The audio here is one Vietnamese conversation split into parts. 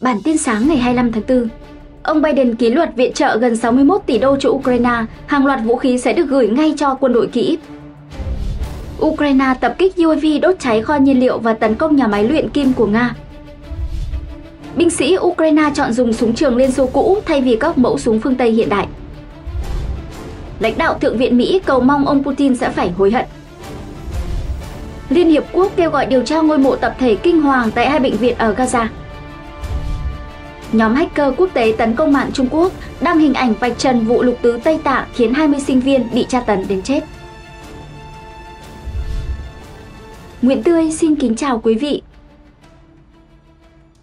Bản tin sáng ngày 25 tháng 4 Ông Biden ký luật viện trợ gần 61 tỷ đô cho Ukraine, hàng loạt vũ khí sẽ được gửi ngay cho quân đội Kyiv. Ukraine tập kích UAV đốt cháy kho nhiên liệu và tấn công nhà máy luyện kim của Nga. Binh sĩ Ukraine chọn dùng súng trường Liên Xô cũ thay vì các mẫu súng phương Tây hiện đại. Lãnh đạo Thượng viện Mỹ cầu mong ông Putin sẽ phải hối hận. Liên Hiệp Quốc kêu gọi điều tra ngôi mộ tập thể kinh hoàng tại hai bệnh viện ở Gaza. Nhóm hacker quốc tế tấn công mạng Trung Quốc đăng hình ảnh vạch trần vụ lục tứ Tây Tạng khiến 20 sinh viên bị tra tấn đến chết. Nguyễn Tươi xin kính chào quý vị.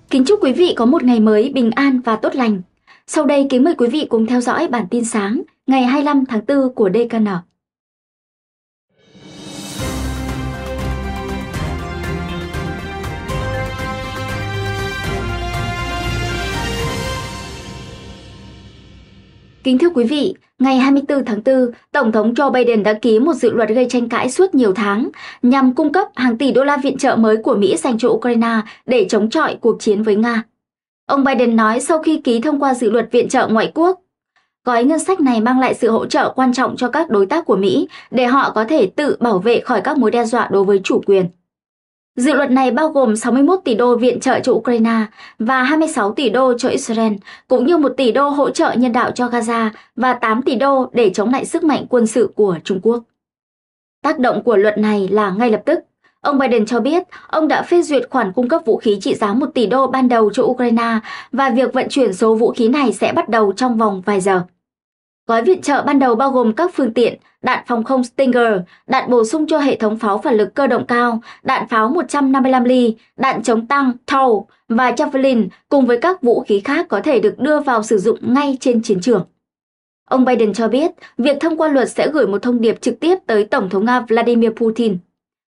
Kính chúc quý vị có một ngày mới bình an và tốt lành. Sau đây kính mời quý vị cùng theo dõi bản tin sáng ngày 25 tháng 4 của DKN. Kính thưa quý vị, ngày 24 tháng 4, Tổng thống Joe Biden đã ký một dự luật gây tranh cãi suốt nhiều tháng nhằm cung cấp hàng tỷ đô la viện trợ mới của Mỹ dành cho Ukraine để chống chọi cuộc chiến với Nga. Ông Biden nói sau khi ký thông qua dự luật viện trợ ngoại quốc, gói ngân sách này mang lại sự hỗ trợ quan trọng cho các đối tác của Mỹ để họ có thể tự bảo vệ khỏi các mối đe dọa đối với chủ quyền. Dự luật này bao gồm 61 tỷ đô viện trợ cho Ukraine và 26 tỷ đô cho Israel, cũng như 1 tỷ đô hỗ trợ nhân đạo cho Gaza và 8 tỷ đô để chống lại sức mạnh quân sự của Trung Quốc. Tác động của luật này là ngay lập tức. Ông Biden cho biết ông đã phê duyệt khoản cung cấp vũ khí trị giá 1 tỷ đô ban đầu cho Ukraine và việc vận chuyển số vũ khí này sẽ bắt đầu trong vòng vài giờ. Gói viện trợ ban đầu bao gồm các phương tiện, đạn phòng không Stinger, đạn bổ sung cho hệ thống pháo phản lực cơ động cao, đạn pháo 155 ly, đạn chống tăng Tau và Javelin cùng với các vũ khí khác có thể được đưa vào sử dụng ngay trên chiến trường. Ông Biden cho biết việc thông qua luật sẽ gửi một thông điệp trực tiếp tới Tổng thống Nga Vladimir Putin.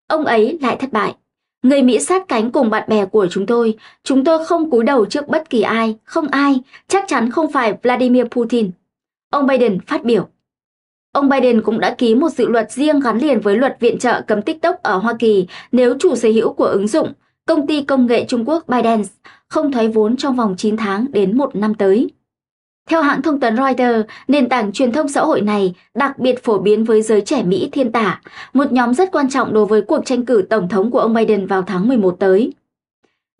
Ông ấy lại thất bại. Người Mỹ sát cánh cùng bạn bè của chúng tôi, chúng tôi không cúi đầu trước bất kỳ ai, không ai, chắc chắn không phải Vladimir Putin. Ông Biden phát biểu. Ông Biden cũng đã ký một dự luật riêng gắn liền với luật viện trợ cấm TikTok ở Hoa Kỳ nếu chủ sở hữu của ứng dụng, công ty công nghệ Trung Quốc ByteDance, không thoái vốn trong vòng 9 tháng đến một năm tới. Theo hãng thông tấn Reuters, nền tảng truyền thông xã hội này đặc biệt phổ biến với giới trẻ Mỹ thiên tả, một nhóm rất quan trọng đối với cuộc tranh cử tổng thống của ông Biden vào tháng 11 tới.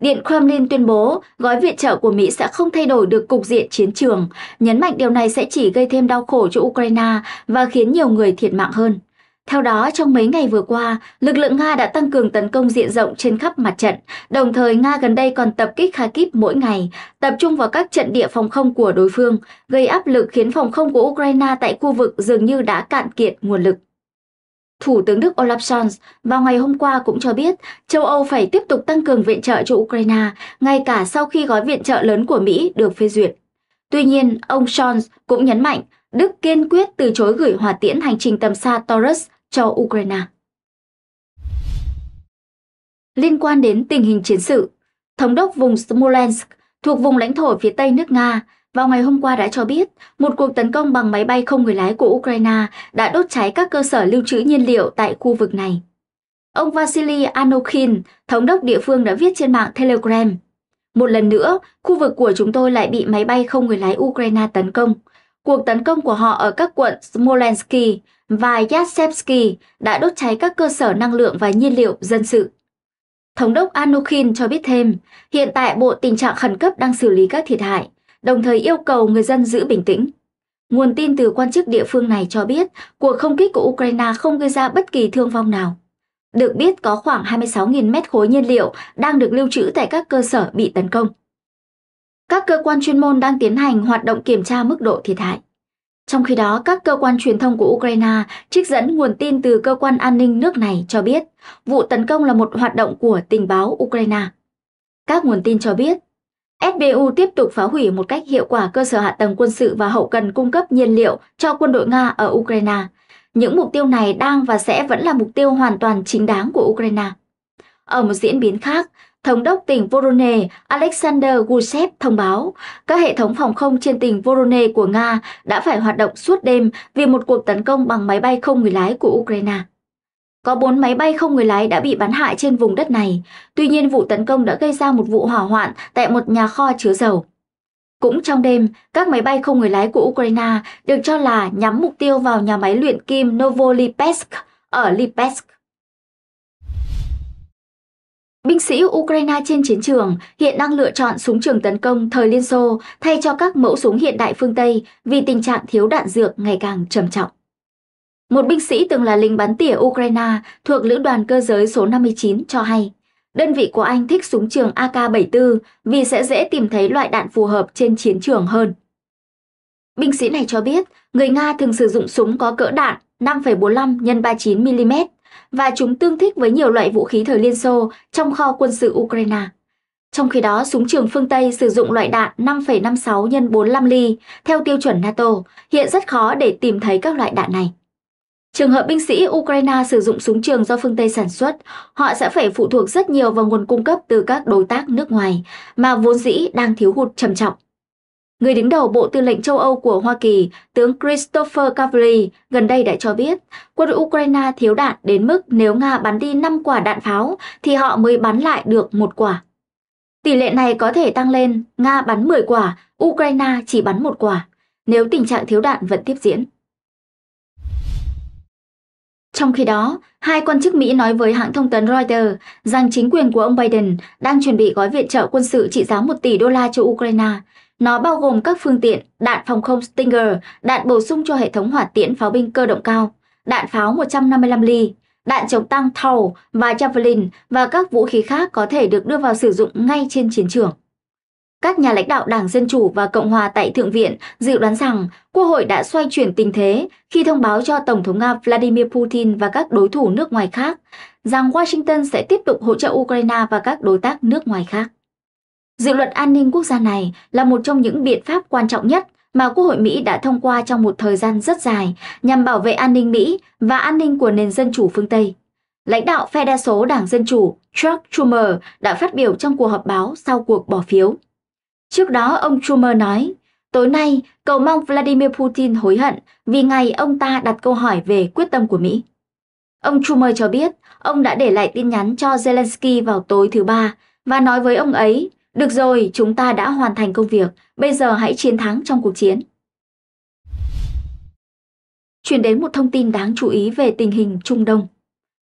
Điện Kremlin tuyên bố gói viện trợ của Mỹ sẽ không thay đổi được cục diện chiến trường, nhấn mạnh điều này sẽ chỉ gây thêm đau khổ cho Ukraine và khiến nhiều người thiệt mạng hơn. Theo đó, trong mấy ngày vừa qua, lực lượng Nga đã tăng cường tấn công diện rộng trên khắp mặt trận, đồng thời Nga gần đây còn tập kích Kharkiv mỗi ngày, tập trung vào các trận địa phòng không của đối phương, gây áp lực khiến phòng không của Ukraine tại khu vực dường như đã cạn kiệt nguồn lực. Thủ tướng Đức Olaf Scholz vào ngày hôm qua cũng cho biết châu Âu phải tiếp tục tăng cường viện trợ cho Ukraine, ngay cả sau khi gói viện trợ lớn của Mỹ được phê duyệt. Tuy nhiên, ông Scholz cũng nhấn mạnh Đức kiên quyết từ chối gửi hỏa tiễn hành trình tầm xa Taurus cho Ukraine. Liên quan đến tình hình chiến sự, Thống đốc vùng Smolensk thuộc vùng lãnh thổ phía tây nước Nga vào ngày hôm qua đã cho biết một cuộc tấn công bằng máy bay không người lái của Ukraine đã đốt cháy các cơ sở lưu trữ nhiên liệu tại khu vực này. Ông Vasily Anokhin, thống đốc địa phương đã viết trên mạng Telegram. Một lần nữa, khu vực của chúng tôi lại bị máy bay không người lái Ukraine tấn công. Cuộc tấn công của họ ở các quận Smolensky và Yatsevsky đã đốt cháy các cơ sở năng lượng và nhiên liệu dân sự. Thống đốc Anokhin cho biết thêm, hiện tại Bộ Tình trạng khẩn cấp đang xử lý các thiệt hại, đồng thời yêu cầu người dân giữ bình tĩnh. Nguồn tin từ quan chức địa phương này cho biết cuộc không kích của Ukraine không gây ra bất kỳ thương vong nào. Được biết có khoảng 26.000 mét khối nhiên liệu đang được lưu trữ tại các cơ sở bị tấn công. Các cơ quan chuyên môn đang tiến hành hoạt động kiểm tra mức độ thiệt hại. Trong khi đó, các cơ quan truyền thông của Ukraine trích dẫn nguồn tin từ cơ quan an ninh nước này cho biết vụ tấn công là một hoạt động của tình báo Ukraine. Các nguồn tin cho biết SBU tiếp tục phá hủy một cách hiệu quả cơ sở hạ tầng quân sự và hậu cần cung cấp nhiên liệu cho quân đội Nga ở Ukraine. Những mục tiêu này đang và sẽ vẫn là mục tiêu hoàn toàn chính đáng của Ukraine. Ở một diễn biến khác, Thống đốc tỉnh Voronezh Alexander Gusev thông báo các hệ thống phòng không trên tỉnh Voronezh của Nga đã phải hoạt động suốt đêm vì một cuộc tấn công bằng máy bay không người lái của Ukraine. Có 4 máy bay không người lái đã bị bắn hại trên vùng đất này, tuy nhiên vụ tấn công đã gây ra một vụ hỏa hoạn tại một nhà kho chứa dầu. Cũng trong đêm, các máy bay không người lái của Ukraine được cho là nhắm mục tiêu vào nhà máy luyện kim Novolipetsk ở Lipetsk. Binh sĩ Ukraine trên chiến trường hiện đang lựa chọn súng trường tấn công thời Liên Xô thay cho các mẫu súng hiện đại phương Tây vì tình trạng thiếu đạn dược ngày càng trầm trọng. Một binh sĩ từng là lính bắn tỉa Ukraine thuộc lữ đoàn cơ giới số 59 cho hay, đơn vị của anh thích súng trường AK-74 vì sẽ dễ tìm thấy loại đạn phù hợp trên chiến trường hơn. Binh sĩ này cho biết, người Nga thường sử dụng súng có cỡ đạn 5,45 x 39 mm và chúng tương thích với nhiều loại vũ khí thời Liên Xô trong kho quân sự Ukraine. Trong khi đó, súng trường phương Tây sử dụng loại đạn 5,56 x 45 ly theo tiêu chuẩn NATO, hiện rất khó để tìm thấy các loại đạn này. Trường hợp binh sĩ Ukraine sử dụng súng trường do phương Tây sản xuất, họ sẽ phải phụ thuộc rất nhiều vào nguồn cung cấp từ các đối tác nước ngoài, mà vốn dĩ đang thiếu hụt trầm trọng. Người đứng đầu Bộ Tư lệnh châu Âu của Hoa Kỳ, tướng Christopher Cavalry, gần đây đã cho biết quân Ukraine thiếu đạn đến mức nếu Nga bắn đi 5 quả đạn pháo thì họ mới bắn lại được một quả. Tỷ lệ này có thể tăng lên, Nga bắn 10 quả, Ukraine chỉ bắn một quả, nếu tình trạng thiếu đạn vẫn tiếp diễn. Trong khi đó, hai quan chức Mỹ nói với hãng thông tấn Reuters rằng chính quyền của ông Biden đang chuẩn bị gói viện trợ quân sự trị giá 1 tỷ đô la cho Ukraine. Nó bao gồm các phương tiện, đạn phòng không Stinger, đạn bổ sung cho hệ thống hỏa tiễn pháo binh cơ động cao, đạn pháo 155 ly, đạn chống tăng Thau và Javelin và các vũ khí khác có thể được đưa vào sử dụng ngay trên chiến trường. Các nhà lãnh đạo Đảng Dân Chủ và Cộng hòa tại Thượng viện dự đoán rằng Quốc hội đã xoay chuyển tình thế khi thông báo cho Tổng thống Nga Vladimir Putin và các đối thủ nước ngoài khác rằng Washington sẽ tiếp tục hỗ trợ Ukraine và các đối tác nước ngoài khác. Dự luật an ninh quốc gia này là một trong những biện pháp quan trọng nhất mà Quốc hội Mỹ đã thông qua trong một thời gian rất dài nhằm bảo vệ an ninh Mỹ và an ninh của nền dân chủ phương Tây. Lãnh đạo phe đa số Đảng Dân Chủ Chuck Schumer đã phát biểu trong cuộc họp báo sau cuộc bỏ phiếu. Trước đó ông Schumer nói, tối nay cầu mong Vladimir Putin hối hận vì ngày ông ta đặt câu hỏi về quyết tâm của Mỹ. Ông Schumer cho biết ông đã để lại tin nhắn cho Zelensky vào tối thứ ba và nói với ông ấy, được rồi, chúng ta đã hoàn thành công việc, bây giờ hãy chiến thắng trong cuộc chiến. Chuyển đến một thông tin đáng chú ý về tình hình Trung Đông.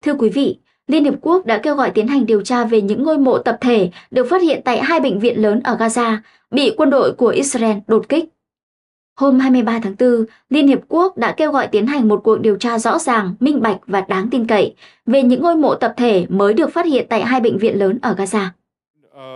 Thưa quý vị, Liên Hiệp Quốc đã kêu gọi tiến hành điều tra về những ngôi mộ tập thể được phát hiện tại hai bệnh viện lớn ở Gaza bị quân đội của Israel đột kích. Hôm 23 tháng 4, Liên Hiệp Quốc đã kêu gọi tiến hành một cuộc điều tra rõ ràng, minh bạch và đáng tin cậy về những ngôi mộ tập thể mới được phát hiện tại hai bệnh viện lớn ở Gaza.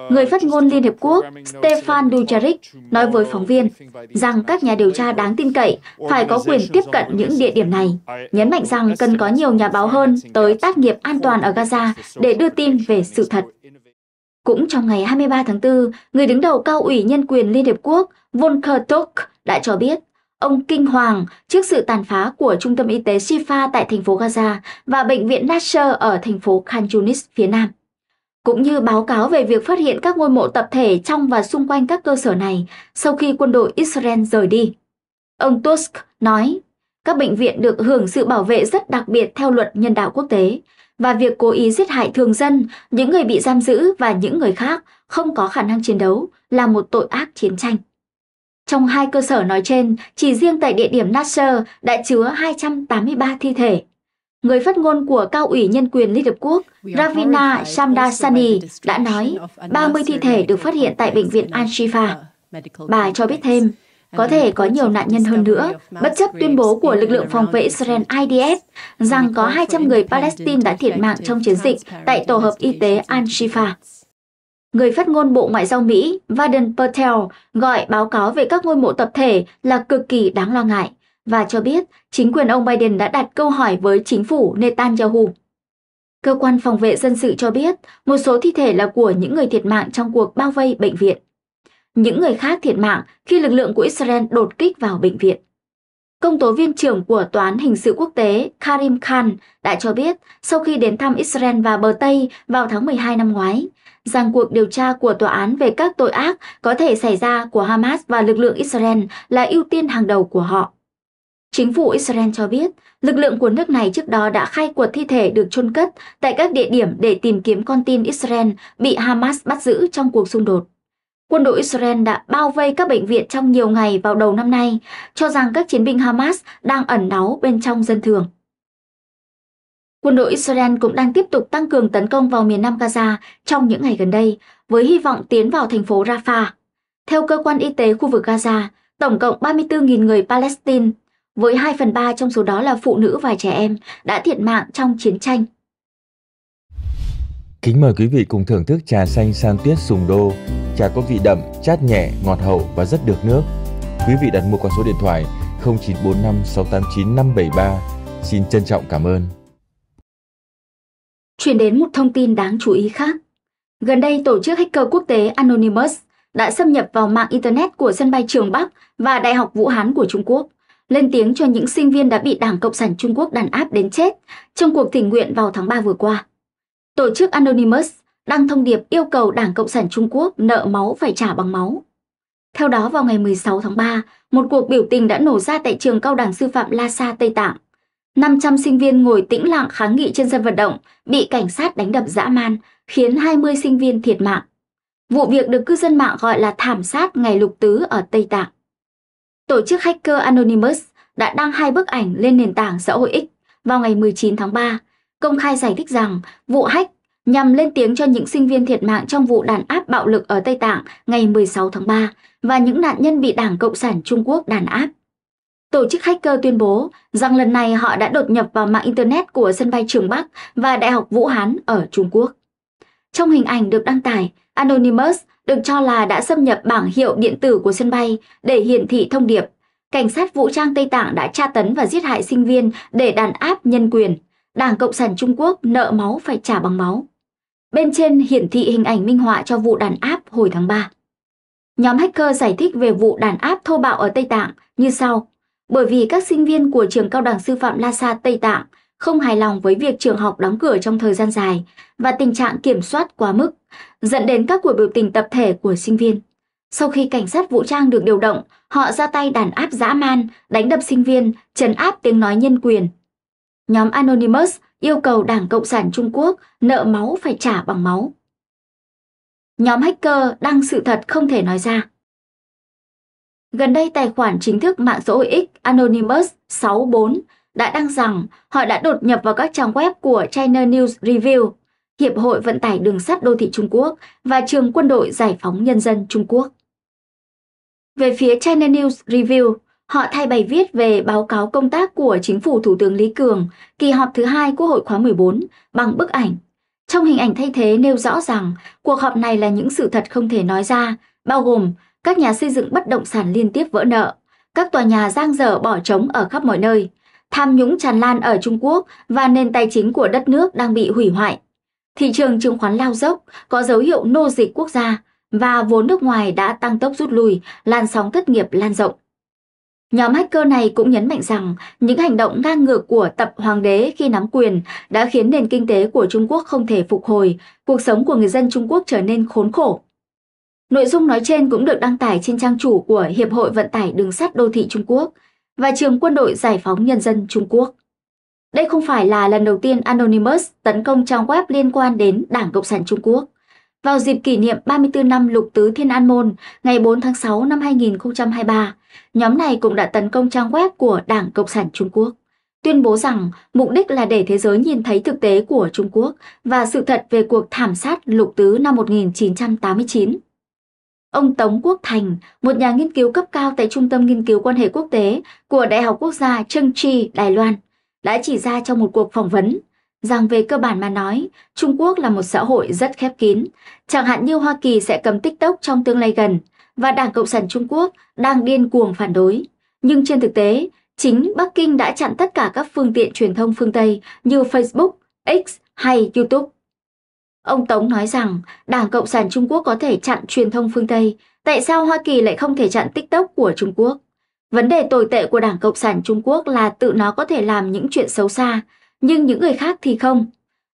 Người phát ngôn Liên Hiệp Quốc Stefan Dujarric nói với phóng viên rằng các nhà điều tra đáng tin cậy phải có quyền tiếp cận những địa điểm này, nhấn mạnh rằng cần có nhiều nhà báo hơn tới tác nghiệp an toàn ở Gaza để đưa tin về sự thật. Cũng trong ngày 23 tháng 4, người đứng đầu cao ủy nhân quyền Liên Hiệp Quốc Volker Turk đã cho biết ông kinh hoàng trước sự tàn phá của trung tâm y tế Shifa tại thành phố Gaza và bệnh viện Nasser ở thành phố Khan Yunis phía Nam cũng như báo cáo về việc phát hiện các ngôi mộ tập thể trong và xung quanh các cơ sở này sau khi quân đội Israel rời đi. Ông Tusk nói, các bệnh viện được hưởng sự bảo vệ rất đặc biệt theo luật nhân đạo quốc tế, và việc cố ý giết hại thường dân, những người bị giam giữ và những người khác không có khả năng chiến đấu là một tội ác chiến tranh. Trong hai cơ sở nói trên, chỉ riêng tại địa điểm Nasser đã chứa 283 thi thể, Người phát ngôn của Cao ủy Nhân quyền Liên Hợp Quốc Ravina Shamdasani đã nói 30 thi thể được phát hiện tại bệnh viện Al-Shifa. Bà cho biết thêm, có thể có nhiều nạn nhân hơn nữa, bất chấp tuyên bố của lực lượng phòng vệ Israel IDF rằng có 200 người Palestine đã thiệt mạng trong chiến dịch tại tổ hợp y tế Al-Shifa. Người phát ngôn Bộ Ngoại giao Mỹ Vaden Patel gọi báo cáo về các ngôi mộ tập thể là cực kỳ đáng lo ngại và cho biết chính quyền ông Biden đã đặt câu hỏi với chính phủ Netanyahu. Cơ quan phòng vệ dân sự cho biết một số thi thể là của những người thiệt mạng trong cuộc bao vây bệnh viện. Những người khác thiệt mạng khi lực lượng của Israel đột kích vào bệnh viện. Công tố viên trưởng của Tòa án Hình sự Quốc tế Karim Khan đã cho biết sau khi đến thăm Israel và bờ Tây vào tháng 12 năm ngoái, rằng cuộc điều tra của tòa án về các tội ác có thể xảy ra của Hamas và lực lượng Israel là ưu tiên hàng đầu của họ. Chính phủ Israel cho biết, lực lượng của nước này trước đó đã khai quật thi thể được chôn cất tại các địa điểm để tìm kiếm con tin Israel bị Hamas bắt giữ trong cuộc xung đột. Quân đội Israel đã bao vây các bệnh viện trong nhiều ngày vào đầu năm nay, cho rằng các chiến binh Hamas đang ẩn náu bên trong dân thường. Quân đội Israel cũng đang tiếp tục tăng cường tấn công vào miền Nam Gaza trong những ngày gần đây, với hy vọng tiến vào thành phố Rafah. Theo cơ quan y tế khu vực Gaza, tổng cộng 34.000 người Palestine, với 2 phần 3 trong số đó là phụ nữ và trẻ em, đã thiệt mạng trong chiến tranh. Kính mời quý vị cùng thưởng thức trà xanh san tuyết sùng đô. Trà có vị đậm, chát nhẹ, ngọt hậu và rất được nước. Quý vị đặt mua qua số điện thoại 0945 689 573. Xin trân trọng cảm ơn. Chuyển đến một thông tin đáng chú ý khác. Gần đây, tổ chức hacker quốc tế Anonymous đã xâm nhập vào mạng Internet của sân bay Trường Bắc và Đại học Vũ Hán của Trung Quốc, lên tiếng cho những sinh viên đã bị Đảng Cộng sản Trung Quốc đàn áp đến chết trong cuộc thỉnh nguyện vào tháng 3 vừa qua. Tổ chức Anonymous đăng thông điệp yêu cầu Đảng Cộng sản Trung Quốc nợ máu phải trả bằng máu. Theo đó, vào ngày 16 tháng 3, một cuộc biểu tình đã nổ ra tại trường cao đẳng sư phạm Lhasa, Tây Tạng. 500 sinh viên ngồi tĩnh lặng kháng nghị trên sân vận động, bị cảnh sát đánh đập dã man, khiến 20 sinh viên thiệt mạng. Vụ việc được cư dân mạng gọi là thảm sát ngày lục tứ ở Tây Tạng. Tổ chức hacker Anonymous đã đăng hai bức ảnh lên nền tảng xã hội X vào ngày 19 tháng 3, công khai giải thích rằng vụ hack nhằm lên tiếng cho những sinh viên thiệt mạng trong vụ đàn áp bạo lực ở Tây Tạng ngày 16 tháng 3 và những nạn nhân bị Đảng Cộng sản Trung Quốc đàn áp. Tổ chức hacker tuyên bố rằng lần này họ đã đột nhập vào mạng Internet của sân bay Trường Bắc và Đại học Vũ Hán ở Trung Quốc. Trong hình ảnh được đăng tải, Anonymous được cho là đã xâm nhập bảng hiệu điện tử của sân bay để hiển thị thông điệp. Cảnh sát vũ trang Tây Tạng đã tra tấn và giết hại sinh viên để đàn áp nhân quyền. Đảng Cộng sản Trung Quốc nợ máu phải trả bằng máu. Bên trên hiển thị hình ảnh minh họa cho vụ đàn áp hồi tháng 3. Nhóm hacker giải thích về vụ đàn áp thô bạo ở Tây Tạng như sau. Bởi vì các sinh viên của trường cao đẳng sư phạm Lhasa Tây Tạng không hài lòng với việc trường học đóng cửa trong thời gian dài và tình trạng kiểm soát quá mức, dẫn đến các cuộc biểu tình tập thể của sinh viên. Sau khi cảnh sát vũ trang được điều động, họ ra tay đàn áp dã man, đánh đập sinh viên, trấn áp tiếng nói nhân quyền. Nhóm Anonymous yêu cầu Đảng Cộng sản Trung Quốc nợ máu phải trả bằng máu. Nhóm hacker đăng sự thật không thể nói ra. Gần đây tài khoản chính thức mạng xã hội X Anonymous 64 đã đăng rằng họ đã đột nhập vào các trang web của China News Review, Hiệp hội Vận tải Đường sắt Đô thị Trung Quốc và Trường Quân đội Giải phóng Nhân dân Trung Quốc. Về phía China News Review, họ thay bài viết về báo cáo công tác của chính phủ Thủ tướng Lý Cường kỳ họp thứ hai Quốc hội khóa 14 bằng bức ảnh. Trong hình ảnh thay thế nêu rõ rằng cuộc họp này là những sự thật không thể nói ra, bao gồm các nhà xây dựng bất động sản liên tiếp vỡ nợ, các tòa nhà giang dở bỏ trống ở khắp mọi nơi, tham nhũng tràn lan ở Trung Quốc và nền tài chính của đất nước đang bị hủy hoại. Thị trường chứng khoán lao dốc, có dấu hiệu nô dịch quốc gia và vốn nước ngoài đã tăng tốc rút lui, làn sóng thất nghiệp lan rộng. Nhóm hacker này cũng nhấn mạnh rằng những hành động ngang ngược của tập hoàng đế khi nắm quyền đã khiến nền kinh tế của Trung Quốc không thể phục hồi, cuộc sống của người dân Trung Quốc trở nên khốn khổ. Nội dung nói trên cũng được đăng tải trên trang chủ của Hiệp hội Vận tải Đường sắt Đô thị Trung Quốc và Trường Quân đội Giải phóng Nhân dân Trung Quốc. Đây không phải là lần đầu tiên Anonymous tấn công trang web liên quan đến Đảng Cộng sản Trung Quốc. Vào dịp kỷ niệm 34 năm Lục Tứ Thiên An Môn ngày 4 tháng 6 năm 2023, nhóm này cũng đã tấn công trang web của Đảng Cộng sản Trung Quốc, tuyên bố rằng mục đích là để thế giới nhìn thấy thực tế của Trung Quốc và sự thật về cuộc thảm sát Lục Tứ năm 1989. Ông Tống Quốc Thành, một nhà nghiên cứu cấp cao tại Trung tâm Nghiên cứu Quan hệ Quốc tế của Đại học Quốc gia Trân Tri, Đài Loan, đã chỉ ra trong một cuộc phỏng vấn rằng về cơ bản mà nói, Trung Quốc là một xã hội rất khép kín. Chẳng hạn như Hoa Kỳ sẽ cấm TikTok trong tương lai gần và Đảng Cộng sản Trung Quốc đang điên cuồng phản đối. Nhưng trên thực tế, chính Bắc Kinh đã chặn tất cả các phương tiện truyền thông phương Tây như Facebook, X hay YouTube. Ông Tống nói rằng Đảng Cộng sản Trung Quốc có thể chặn truyền thông phương Tây, tại sao Hoa Kỳ lại không thể chặn TikTok của Trung Quốc? Vấn đề tồi tệ của Đảng Cộng sản Trung Quốc là tự nó có thể làm những chuyện xấu xa, nhưng những người khác thì không.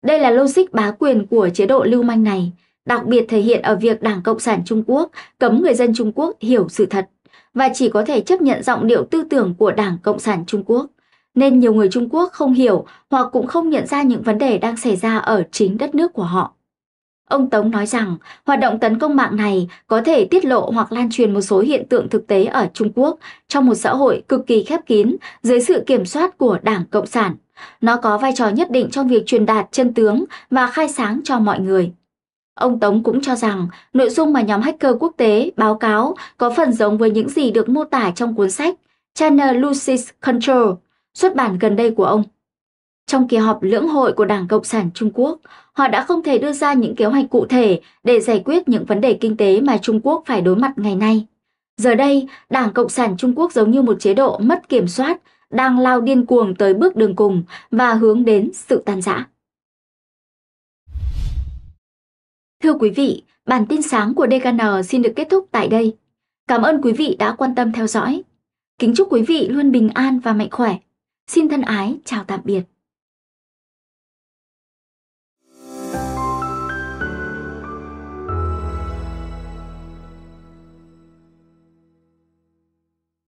Đây là logic bá quyền của chế độ lưu manh này, đặc biệt thể hiện ở việc Đảng Cộng sản Trung Quốc cấm người dân Trung Quốc hiểu sự thật. và chỉ có thể chấp nhận giọng điệu tư tưởng của Đảng Cộng sản Trung Quốc, nên nhiều người Trung Quốc không hiểu hoặc cũng không nhận ra những vấn đề đang xảy ra ở chính đất nước của họ. Ông Tống nói rằng hoạt động tấn công mạng này có thể tiết lộ hoặc lan truyền một số hiện tượng thực tế ở Trung Quốc trong một xã hội cực kỳ khép kín dưới sự kiểm soát của Đảng Cộng sản. Nó có vai trò nhất định trong việc truyền đạt chân tướng và khai sáng cho mọi người. Ông Tống cũng cho rằng nội dung mà nhóm hacker quốc tế báo cáo có phần giống với những gì được mô tả trong cuốn sách China Loses Control, xuất bản gần đây của ông. Trong kỳ họp lưỡng hội của Đảng Cộng sản Trung Quốc, họ đã không thể đưa ra những kế hoạch cụ thể để giải quyết những vấn đề kinh tế mà Trung Quốc phải đối mặt ngày nay. Giờ đây, Đảng Cộng sản Trung Quốc giống như một chế độ mất kiểm soát, đang lao điên cuồng tới bước đường cùng và hướng đến sự tan rã. Thưa quý vị, bản tin sáng của DKN xin được kết thúc tại đây. Cảm ơn quý vị đã quan tâm theo dõi. Kính chúc quý vị luôn bình an và mạnh khỏe. Xin thân ái chào tạm biệt.